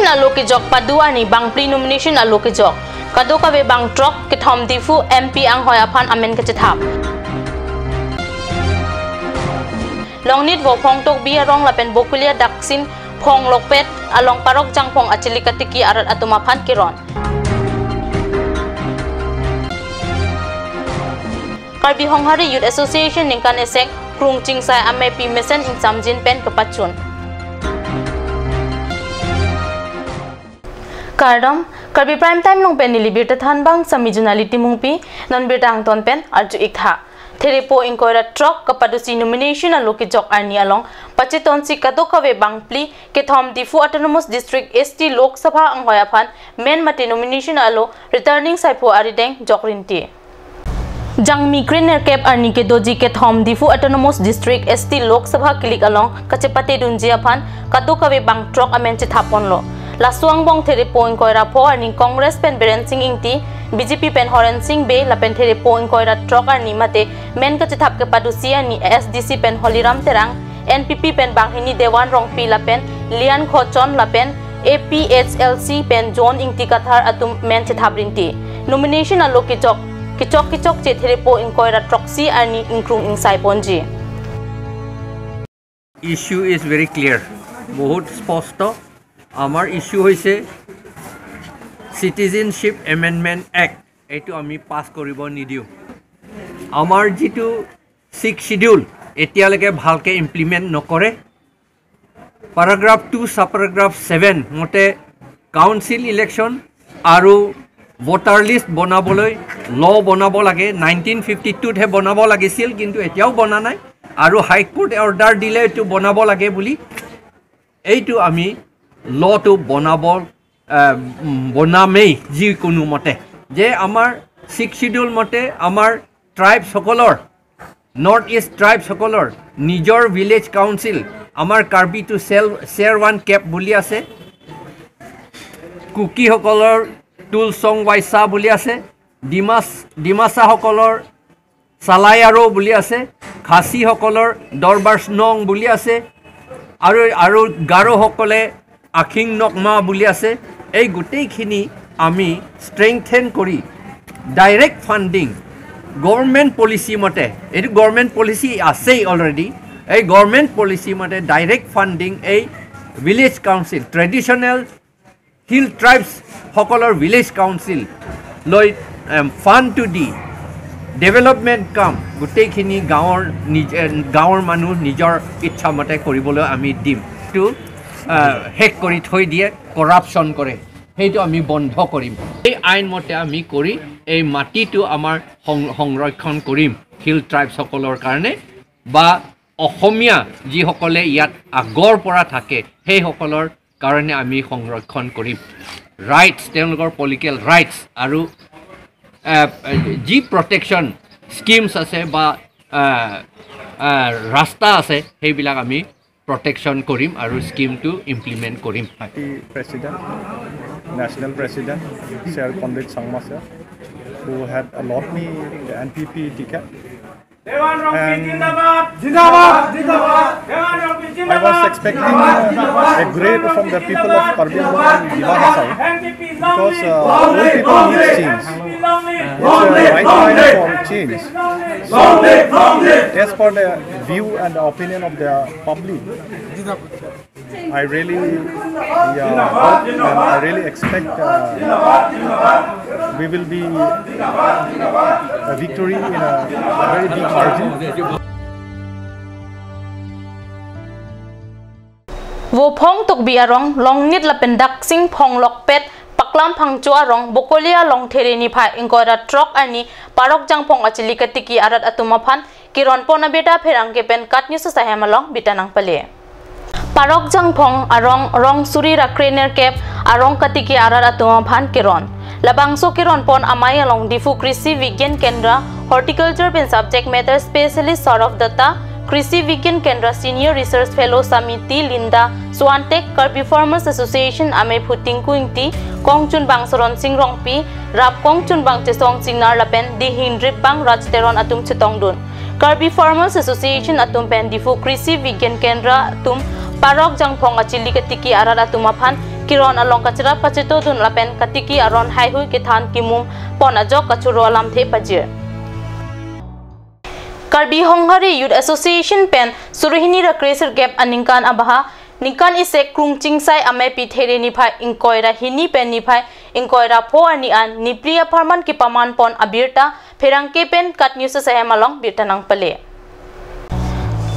nomination alo ke jok padua ni bang pre nomination alo ke jok kado ka be bang trok ke thom difu mp ang hoya phan amen ke chathap long nit vo phong tok bia rong la pen bokulia daksin phong lokpet along parok jang phong achili katiki arat atuma phan kiron Karbi Honghari Youth Association ningkan esek krung chingsai ame pi mesen in samjin pen kepacun. नमस्कारम Karbi prime time लोपेन निलीबीट थान बांग समीजुनाली तिमुपी नन बेटांग तोन पेन अर्जु इखा थेरेपो इंकोर ट्रक कपदुसी नोमिनेशन अलो के जॉक आनी अलोंग पचेतोन सी कदो कवे बांग प्ली के थॉम Diphu autonomous district ST Lok Sabha अंगोयाफान मेन मते नोमिनेशन अलो रिटर्निंग साइफो आरिडेंग जॉक रिंटी जंग मिग्रेन कैप अर्नी के दोजी के थॉम Diphu autonomous district ST Lok Sabha click अलोंग कचेपते दुंजियाफान कदो कवे बांग ट्रक अमेन चे थापोन लो lasuang bong there poing koira po ani congress pen beren sing ingti bjp pen horen sing be la pen there poing koira trok ani mate men ka chithap ke padusi ani sdc pen holiram terang npp pen banghini dewan rong pi la pen lian khochon la pen aphlc pen john ingti kathar atum men chithap rinti nomination alo ki chok kichok kichok che there po ing koira troxy ani ingkrung ingsai ponji issue is very clear বহুত স্পষ্ট আমাৰ issue হৈছে citizenship amendment act এইটো আমি পাছ কৰিব নিদিওঁ। আমাৰ যিটো ছিক্স শ্বিডিউল এতিয়ালৈকে ভালকৈ ইমপ্লিমেণ্ট নকৰে। Paragraph two sub paragraph seven মতে কাউন্সিল ইলেকশ্যন আৰু ভোটাৰ লিষ্ট বনাবলৈ ল' বনাব লাগে। নাইনটিন ফিফটি টুতহে বনাব লাগিছিল কিন্তু এতিয়াও বনা নাই। আৰু হাইকোৰ্টে অৰ্ডাৰ দিলে এইটো বনাব লাগে বুলি। এইটো আমি লটো বনাব বনামেই যিকোনো মতে। যে আমাৰ ছিক্স শ্বিডিউল মতে আমাৰ ট্ৰাইবসকলৰ নৰ্থ ইষ্ট ট্ৰাইবসকলৰ নিজৰ ভিলেজ কাউন্সিল আমাৰ কাৰ্বি টু চেল শ্বেয়াৰ ওৱান কেপ বুলি আছে কুকিসকলৰ টুলচং ৱাইচা বুলি আছে ডিমাছ ডিমাচাসকলৰ চালায়াৰো বুলি আছে খাচীসকলৰ দৰবাৰ নং বুলি আছে আৰু আৰু গাৰোসকলে আখিং নকমা বুলি আছে এই গোটেইখিনি আমি ষ্ট্ৰেংথেন কৰি ডাইৰেক্ট ফাণ্ডিং গভৰ্ণমেণ্ট পলিচি মতে এইটো গভৰ্ণমেণ্ট পলিচি আছেই অলৰেডি এই গভৰ্ণমেণ্ট পলিচি মতে ডাইৰেক্ট ফাণ্ডিং এই ভিলেজ কাউন্সিল ট্ৰেডিশ্যনেল হিল ট্ৰাইবছসকলৰ ভিলেজ কাউন্সিল লৈ ফাণ্ডটো দি ডেভেলপমেণ্ট কাম গোটেইখিনি গাঁৱৰ নিজে গাঁৱৰ মানুহ নিজৰ ইচ্ছামতে কৰিবলৈ আমি দিম। এইটো শেষ কৰি থৈ দিয়ে কৰাপশ্যন কৰে। সেইটো আমি বন্ধ কৰিম। এই আইনমতে আমি কৰি এই মাটিটো আমাৰ সংৰক্ষণ কৰিম হিল ট্ৰাইবছসকলৰ কাৰণে বা অসমীয়া যিসকলে ইয়াত আগৰ পৰা থাকে সেইসকলৰ কাৰণে আমি সংৰক্ষণ কৰিম। ৰাইটছ তেওঁলোকৰ পলিটিকেল ৰাইটছ আৰু যি প্ৰটেকশ্যন স্কিমছ আছে বা ৰাস্তা আছে সেইবিলাক আমি প্ৰটেকশ্যন কৰিম আৰু স্কিমটো ইমপ্লিমেণ্ট কৰিম president national president share Pandit Changma sir who had lot me N P P ticket I was expecting a great from the people of Karbi and Divana because uh, all people need change. It's a right time for change. So, as per the view and the opinion of the public, I really yeah, hope and I really expect uh, we will be a victory in a very big margin. Wo phong tuk bi arong long nit la pendak sing phong lok pet paklam phang chu arong bokolia long there ni pha ingora truck ani parok jang phong achili katiki arat atuma phan kiron pona beta pherang ke pen kat news sa hemalong bitanang pale parok jang phong arong rong suri rakrener kep arong katiki arat atuma phan kiron labangso kiron pon amai along difu krisi vigyan kendra horticulture pen subject matter specialist Saurav Datta कृषि विज्ञान केंद्र senior research fellow समिति Linda Swantek Karbi farmers association आमे footing कुइंगती कोंगचुन बांगसरन Singh Rongpi राब कोंगचुन बांग चेसोंग सिंगनार लपेन दि हिंद्रिप बांग राजतेरन अतुम चेतोंगदुन Karbi farmers association अतुम पेन दिफु कृषि विज्ञान केंद्र अतुम पारक जंग Phong अचिली कतिकी आरार अतुम Affan kiron along kachira pachito dun lapen katiki aron hai hui ke than kimum pon ajok kachuro alam the pajir Karbi Honghari Youth Association pen Surihini ra Crazer Gap aningkan abaha ningkan ise krung chingsai ame pi there ni phai inkoira hini pen ni phai inkoira pho ani an niplia pharman ki paman pon abirta pherang ke pen kat news sa hemalong birta nang pale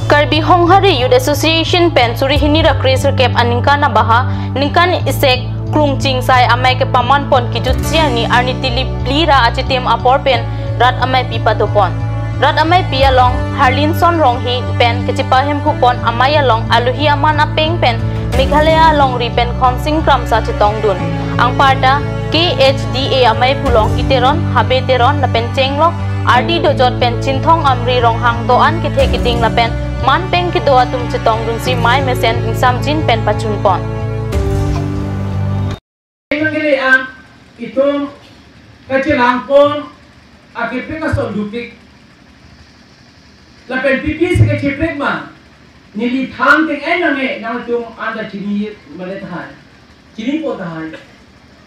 Karbi Honghari Youth Association pen Surihini ra Crazer Gap aningkan abaha ningkan ise krung chingsai ame ke paman pon ki jutsia ni arni tilip plira achitem apor pen rat ame pi patopon Rat amai pia long Harlin son rong hi pen kechipa hem pupon amaya long aluhi aman apeng pen Meghalaya long ri pen khonsing kram sa chitong dun ang parta KHDA amai pulong iteron habe teron na pen chenglok RD dojot pen chinthong amri rong hang do an ke the kiting la pen man peng ki towa tum che tong dun si mai mesen in sam jin pen pachun pon. Ngiri am itu kacilang pon akipe ka dupik. La pen pipi se kacipe ma nili tham teng enange nang tum anda chini male thai chini po thai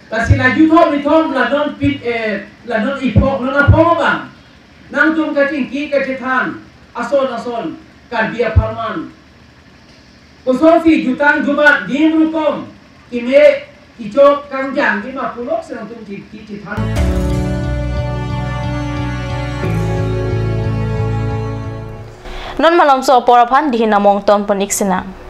ta sila yu thom ipok non e, apoma bang. Nang tum ka ching ki ka ason ason kardia parman. फरमान jutang jumat dinukum ime icok kangjang puluh sedang tungki kicitan. Non malam so porapan dihinamong ton peniksenang.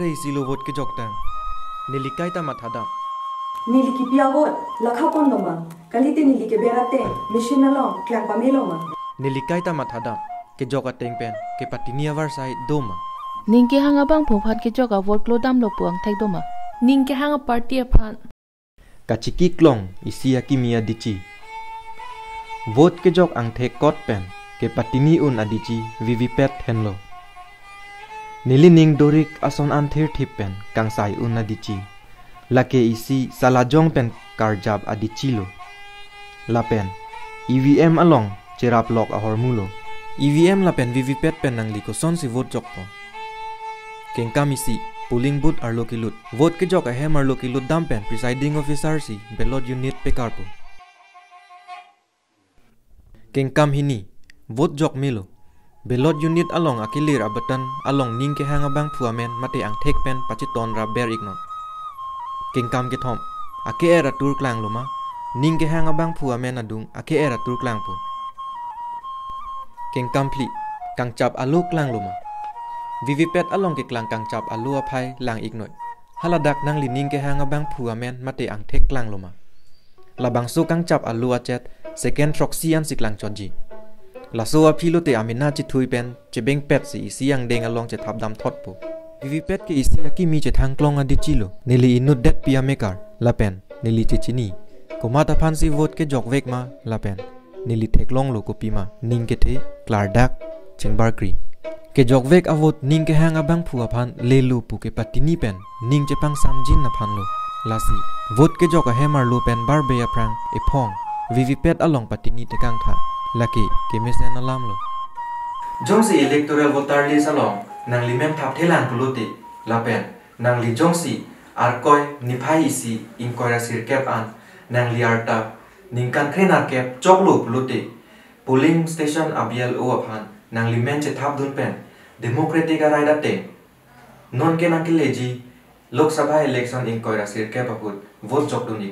Vot ke jokta nilikai ta mathada nili ki piagot lakha pon doma kalite nili ke berate mission along klang pamelo ma nilikai ta mathada ke joka tengpen ke patini avar sai doma Ningke hanga bang phophat ke joka vote klo dam lo puang thai doma. Ningke hanga party aphan. Kachiki klong isia kimia dichi. Vote ke jok ang the kot pen ke patini un adichi vivipet henlo. Nilining dorik ason an ther thip pen kang sai un adichi. Lake isi salajong pen karjab adichi lo. La pen EVM along cherap lok ahor mulo. EVM la pen vivipet pen nang liko son si vote jok po. Kengka misi polling booth arlo kilut vote ke jok ahem arlo kilut dampen presiding officer si ballot unit pe karpo Kengkam hini vote jok milo ballot unit along akilir abatan along ning ke hanga bang puamen mate ang tek pen pachiton ra ber ignon Kengkam ke thom ake era tur klang luma ning ke hanga bang puamen adung ake era tur klang po Kengkam pli kang chap alu klang luma VVPet along ke klang kang chap alua phai lang ignoi haladak nang lining ke hanga bang phua men mate ang thek klang loma labang so kang chap alua chet second proxy an siklang chonji la so a philo te amina chi thui pen che beng pet si siang deng along che thap dam thot po VVPet ke isi aki mi che thang klong adi chilo nili inut det pia mekar la pen nili che chini kumata phansi vote ke jok vek ma la pen nili thek long lo ko pima ning ke the klar dak chingbar kri ke jokvek avot ning ke hang abang phua phan lelu pu ke patini pen ning che pang samjin na phan lo lasi vot ke jok a hemar lo pen bar be aprang e phong vivipet along patini te kang tha laki ke mesen alam lo jong si electoral voter list along nang limem thap thelan puluti la pen nang li jong si ar koi ni phai isi in koi ra sir kep an nang li ar ta ning kan khena kep chok lo puluti polling station abial o aphan nang limen che thap dun pen democratic arai da te non ke nang ke leji lok sabha election in koira sir ke paput vote chok dun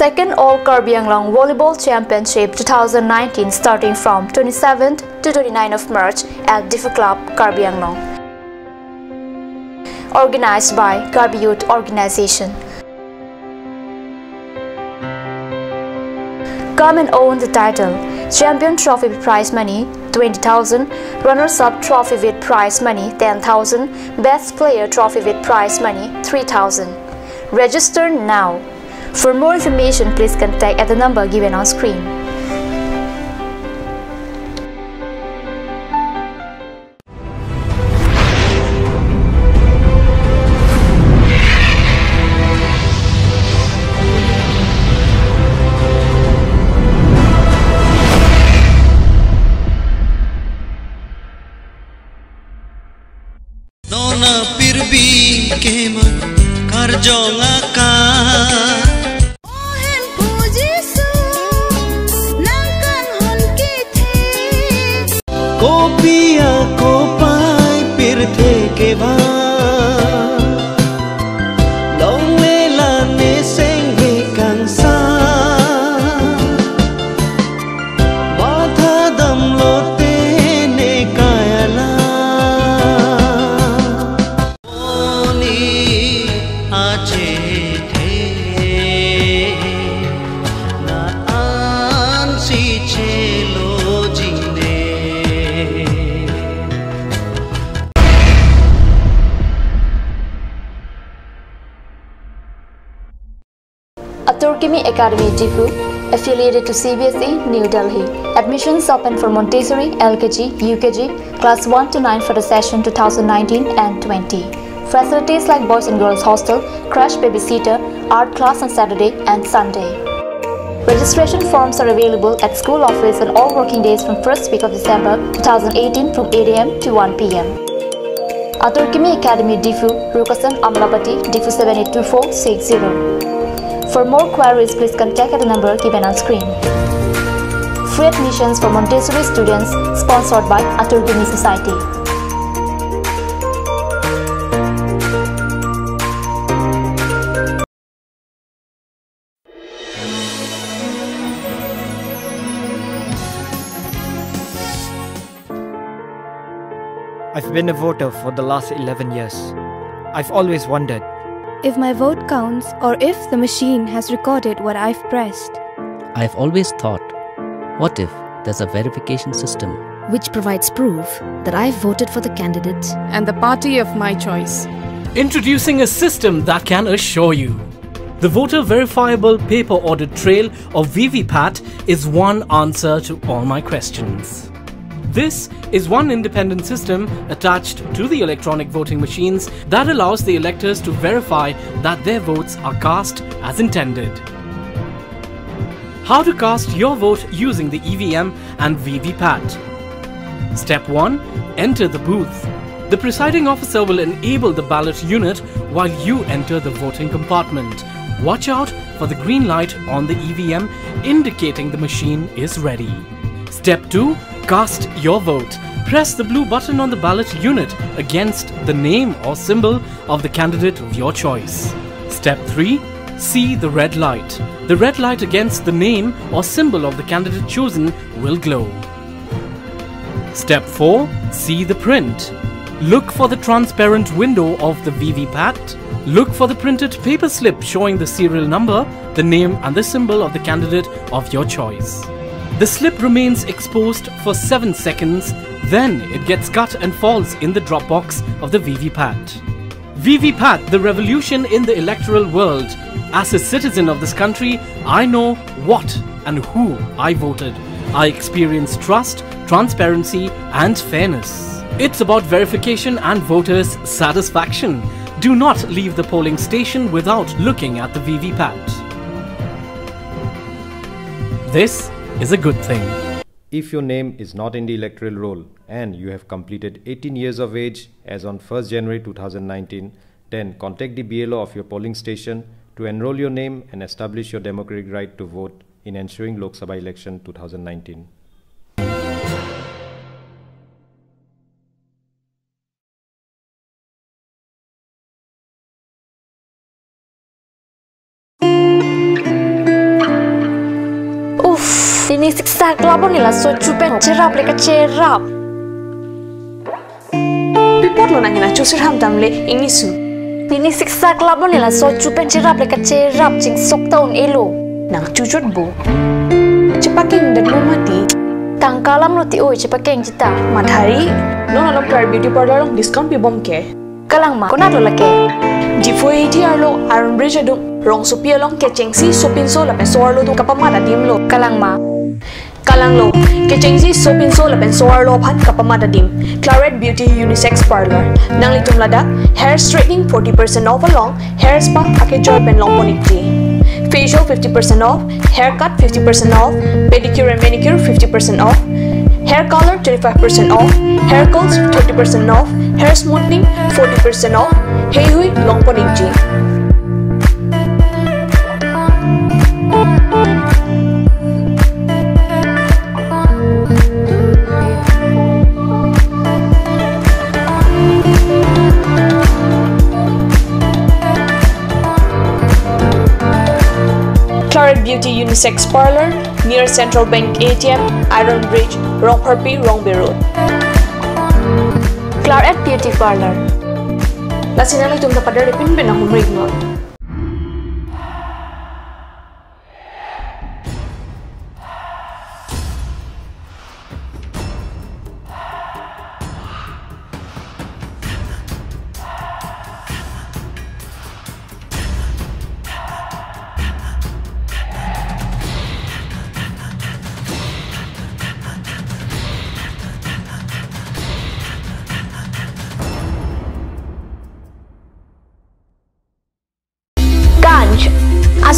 Second All Karbi Anglong Volleyball Championship 2019 starting from 27th to 29th of March at Diffa Club, Karbi Anglong organized by Garbi Youth Organization. Come and own the title. Champion trophy with prize money 20,000, runners-up trophy with prize money 10,000, best player trophy with prize money 3,000. Register now. For more information, please contact at the number given on screen. Aturkimi Academy Difu, affiliated to CBSE, New Delhi. Admissions open for Montessori, LKG, UKG, class 1 to 9 for the session 2019 and 20. Facilities like boys and girls hostel, crash babysitter, art class on Saturday and Sunday. Registration forms are available at school office on all working days from 1st week of December 2018 from 8 am to 1 pm. Aturkimi Academy Difu, Rukasan Amlapati, Difu 782460. For more queries, please contact the number given on screen. Free admissions for Montessori students sponsored by Aturgumi Society. I've been a voter for the last 11 years. I've always wondered if my vote counts or if the machine has recorded what I've pressed. I've always thought, what if there's a verification system? Which provides proof that I've voted for the candidate and the party of my choice. Introducing a system that can assure you. The voter verifiable paper audit trail of VVPAT is one answer to all my questions. This is one independent system attached to the electronic voting machines that allows the electors to verify that their votes are cast as intended. How to cast your vote using the EVM and VVPAT. Step 1. Enter the booth. The presiding officer will enable the ballot unit while you enter the voting compartment. Watch out for the green light on the EVM indicating the machine is ready. Step 2. Cast your vote. Press the blue button on the ballot unit against the name or symbol of the candidate of your choice. Step 3. See the red light. The red light against the name or symbol of the candidate chosen will glow. Step 4. See the print. Look for the transparent window of the VVPAT. Look for the printed paper slip showing the serial number, the name and the symbol of the candidate of your choice. The slip remains exposed for 7 seconds, then it gets cut and falls in the drop box of the VVPAT. VVPAT, the revolution in the electoral world. As a citizen of this country, I know what and who I voted. I experience trust, transparency, and fairness. It's about verification and voters' satisfaction. Do not leave the polling station without looking at the VVPAT. This is a good thing. If your name is not in the electoral roll and you have completed 18 years of age as on 1st January 2019, then contact the BLO of your polling station to enroll your name and establish your democratic right to vote in ensuing Lok Sabha election 2019. Nih lah so cupen cerap leka cerap. Pipot lo nangina chusir ham tamle ini su. Ini siksa kelapa nih lah so cupen cerap leka cerap cing sok tahun elo. Nang cucut bu. Cepaking dan lo mati. Tangkalam lo ti oi cepaking cita. Madhari, lo nalok tar beauty parlor long discount pi bom ke. Kalang ma, kunat lo lake. Di foi ti arlo Iron Bridge adum rong supia long ke chengsi sopin so la pesor lo tu kapamada dim lo. Kalang ma. Kalang lo, ke chengsi sopin so la pesor lo phat kapamada dim. Claret Beauty Unisex Parlor. Nang litum lada, hair straightening 40% off along, hair spa ake joy pen long ponikti. Facial 50% off, haircut 50% off, pedicure and manicure 50% off, hair color 25% off, hair curls 30% off, hair smoothing 40% off, hey hui long ponikji. Academy Sex Parlor near Central Bank ATM, Iron Bridge, Rongparpi, Rongbe Road. Claret Beauty Parlor. Lasinali tum tapadari pinpin ang humrig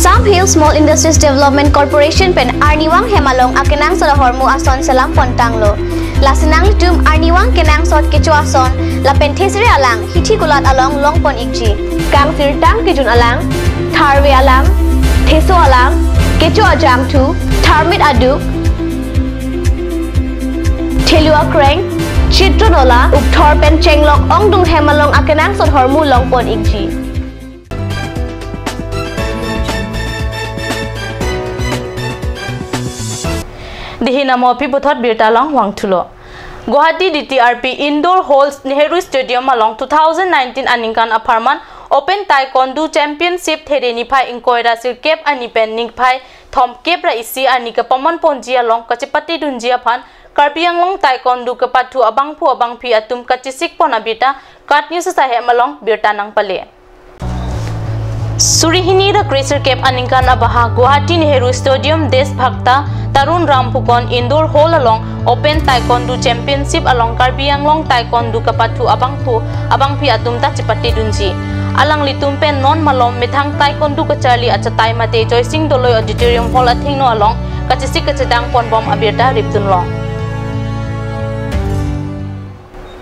Assam Hill Small Industries Development Corporation pen Arniwang Hemalong akenang sa hormu ason salam pontanglo. Lasinang tum Arniwang kenang sot kecu ason la penthesri alang hithi kulat along longpon ikji. Kang sirtang kijun alang tharwe alang theso alang kecu ajam tu tharmit adu Thelua kreng চিত্রনলা উত্তর pen চেংলক অং দুং হেমালং আকেনাং সত হরমু লংপন ইকজি দিহি দিহিনাম অভিবোধত বিৰতালং ৱাংঠুল। Guwahati D T R P indoor halls Nehru stadium Along two thousand nineteen আনিংকান আফাৰমান অপেন টাইকণ্ডু চেম্পিয়নশ্বিপ থেৰে নিফাই ইংকয়েৰা চিৰকেপ আনি পেন নিফাই। থম কেপ ৰা ইচি আনি কপমন পঞ্জী আলং কচিপাতি দুঞ্জিয়া ফান। কাৰ্বিয়াংলং টাইকণ্ডু কপাঠু আবাংফু আবাংফি আটুম কাটি চিক পনাবিতা কাটনি চাহেব আলং বিৰতা নাং পালে Surihini the Cricer Cap Anikan Abaha Guwahati Nehru Stadium Des Bhakta Tarun Rampukon Indoor Hall Along Open Taekwondo Championship Along Karbianglong Taekwondo Kapatu Abangpu Abangpi Atumta Chipati Dunji Alang Litumpe Non Malom Methang Taekwondo Kachali Achatai Mate Joising Doloy Auditorium Hall Athingno Along Kachisi Kachadang Konbom Abirta Riptunlong Long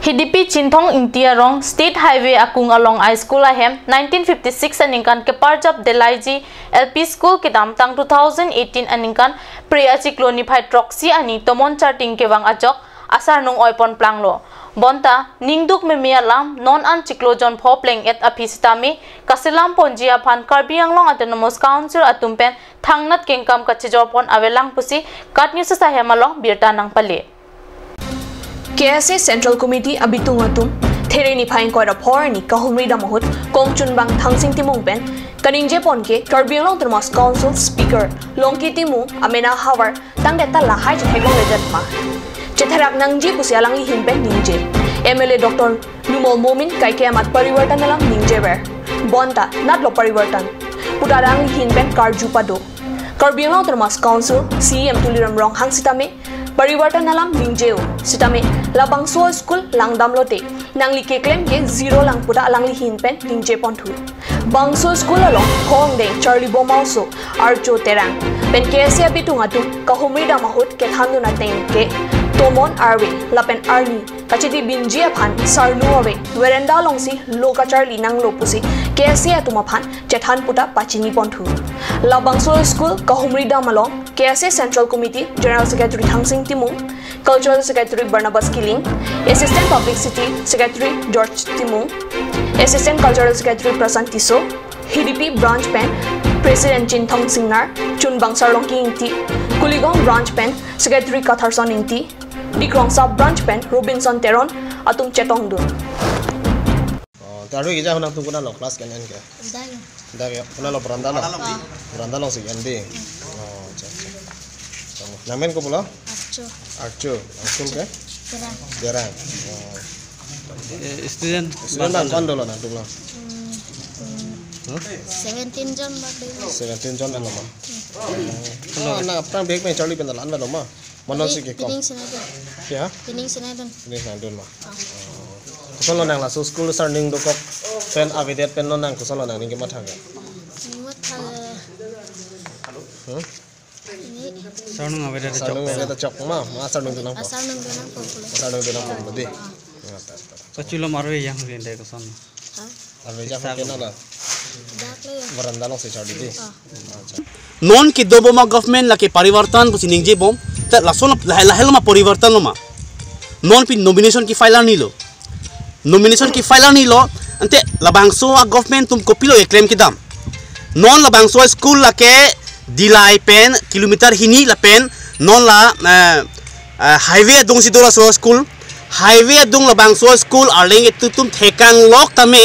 Hidipi Chinthong Intia Rong State Highway Akung along High School Ahem 1956 aningkan ke Parjab Delaiji LP School ke Damtang 2018 aningkan Pre Achikloni Phai Troxy ani Tomon Charting ke Wang Ajok, Asar Nung Oipon Planglo Bonta Ningduk me mialam non an ciklojon phopleng et apisitami kasilam ponjia phan karbiang long autonomous council atumpen thangnat kengkam kachijor pon avelang pusi katnyu sa hemalong birta nang pale K S A central committee আবি টুঙতুম থেৰে নিফাই কয়ৰ ফৰ নি কাহুমৃদা মহুত কং চুনবাং থাংচিং টিমুং পেন কানিঞ্জে পনকে কাৰ্বিং লং ধৰ্মাচ কাউঞ্চিল লংকি টিমু আমেনা হাৱাৰ তাং এটা লাহাই জেঠাই গং লেজেট মা জেঠাৰাক নাংজি কুচিয়া লাঙি হিমপেন নিংজে M L A doctor Numal Momin কাইকে আমাত পৰিৱৰ্তন এলাম নিংজে বেৰ বন্তা নাট ল পৰিৱৰ্তন পুতাৰাং হিনপেন কাৰ্জু পাদো কাৰ্বিং লং ধৰ্মাচ কাউঞ্চিল চি এম ৰং হাংচিতামে परिवर्तन नालाम निंजेओ सितामे लाबांगसो स्कूल लांगदाम लोते नांगली के क्लेम के जीरो लांगपुदा लांगली हिन पेन निंजे पॉन्थु बांगसो स्कूल अलो होंग दे चार्ली बोमाउसो आर्चो तेरांग पेन केसे अबितुंगा तु कहुमरी दा माहुत के थानु ना तें तोमोन आरवे लापेन आर्नी kachiti binjia phan sarnu awe veranda longsi loka charli nang lopusi KSA atuma phan chethan puta pachini ponthu labangso school kahumri damalong KSA central committee general secretary thangsing timung cultural secretary barnabas killing assistant publicity secretary george timung assistant cultural secretary prasant tiso HDP branch pen president chin thong singnar chun bangsar longki ingti kuligong branch pen secretary katharson ingti Dikrong Sub Branch Pen Robinson Teron atum chetong dun. Taruh kita hendak tunggu nalo kelas kan ke? Dah ya, nalo beranda lo. Beranda lo sih kan di. Oh, cak. Namen ko pula? Archo. Archo. Archo ke? Jarang. Jarang. Student. Student bang kan dulu nanti pula. Seventeen John Seventeen John kan lama. na prang bag mai chali pendal anwa loma mono si ke kom ya pining sinai don pining sinai don ma kusolo nang la so school sar ning do kok pen avidet pen no nang kusolo nang ning ke ma thanga ma thanga sarnung avidet chok sarnung avidet chok ma ma sarnung do nang sarnung do nang ko sarnung do nang ko de kachilo marwe yang rin de kusolo ha arwe ja ke na la हाँ। नॉन की दो बोमा government लगे परिवर्तन कुछ निजे बोम लसोन लहलमा परिवर्तन लोमा। नॉन पी नोमिनेशन की फाइला नहीं लो नोमिनेशन की फाइला नहीं लो अंते लबांगसो गवर्नमेंट तुम कॉपी लो एक क्लेम की दाम। नॉन लबांगसो स्कूल लगे दिलाई पेन किलोमीटर हिनी नहीं लपेन नॉन ला हाईवे दोंग सी दोला स्कूल। हाईवे दोंग लबांगसो स्कूल आलेंगे तुम ठेकांग लॉक तमे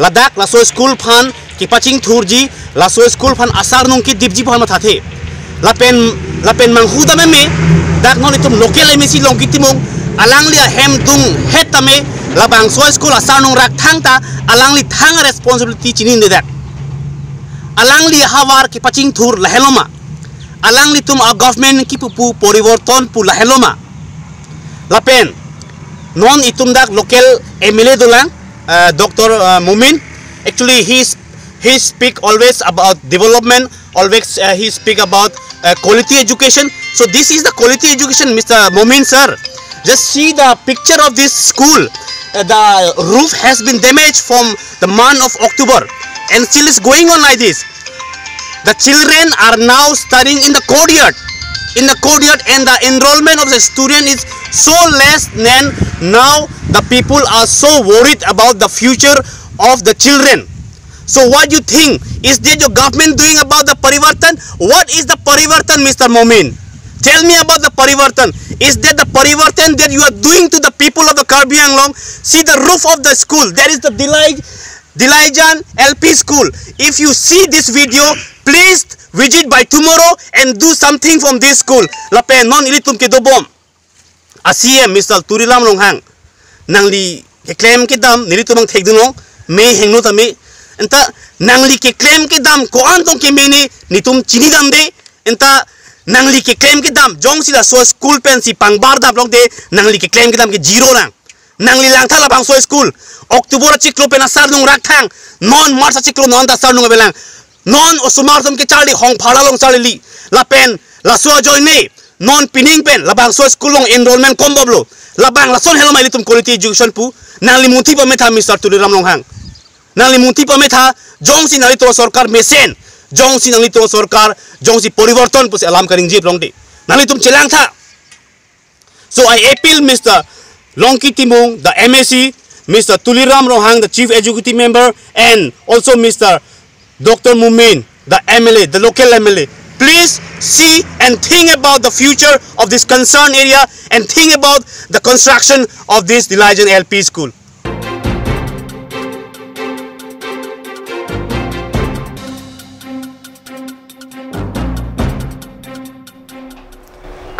लद्दाख लसो स्कूल फान कि किपाचिंग थुर जी ला स्कूल फन आसार नों की दिपजी फन मथाथे लपेन लपेन मंगहू दमे में दाग नो तुम लोकेल एम एसी लोंग कितिमो अलांगलिया हेम दुं हेत तमे ला बांग स्कूल आसार नों रख थांग ता अलांगली थांग रेस्पोंसिबिलिटी चिनिन दे दैट। अलांगलिया हावार किपाचिंग थूर लहेलोमा अलांगली तुम आ गवर्नमेंट की पुपु परिवर्तन पु लहेलोमा लपेन, नॉन इतुम दाग local MLA दुलांग doctor Momin. Actually he is he speak always about development always uh, he speak about uh, quality education. So this is the quality education Mr. momin sir. Just see the picture of this school. Uh, the roof has been damaged from the month of October and still is going on like this. The children are now studying in the courtyard. In the courtyard and the enrollment of the student is so less than now. The people are so worried about the future of the children so what do you think is that your government doing about the parivartan what is the parivartan mr momin tell me about the parivartan is that the parivartan that you are doing to the people of the Karbi Anglong see the roof of the school that is the Dilai Dilaijan LP school if you see this video please visit by tomorrow and do something from this school lape non ilitum ke dobom asie misal turilam longhang nangli claim ke dam nilitumang thegdunong me hengno tami dam ko antong ke meni nitum chini dam de enta nangli ke claim ke dam jong sila so school pen si pangbar dam long de nangli ke claim ke dam ke zero lang nangli lang thala bang so school oktober chiklo pen asar nung rak thang non march chiklo non da sar nung belang non osumar tum ke charli hong phala long charli li la pen la so join ne non pining pen la bang so school long enrollment combo blo la bang la son helma tum quality education pu nang li muti pa metha mr tuli ram long hang नाली मुंती पमे था जोंसी नाली तो सरकार मेसेन जोंसी नाली तो सरकार जोंसी परिवर्तन पुसे alarm करिंग जी प्रोंगडे नाली तुम चलांग था so I appeal mister Lonki Timung the MSC mister Tuliram Ronghang the chief executive member and also mister doctor Momin the MLA the local MLA please see and think about the future of this concern area and think about the construction of this Dilaijan LP school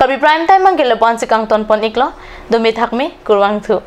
कभी prime time मंगे लो पांच सिकंग तोन पन इकलो दो में में कुरवांग थू